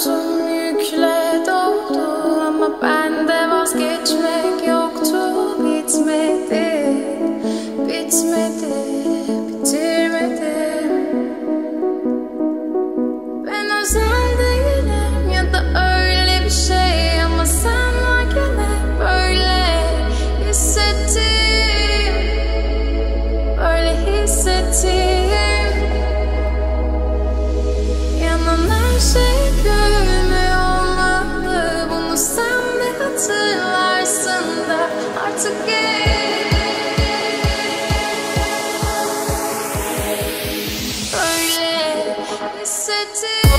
omzum yükle doldu Ama bende vazgeçmek yoktu Bitmedi, bitmedi, bitirmedim Ben özel değilim ya da öyle bir şey Ama sen varken böyle hissettim Böyle hissettim city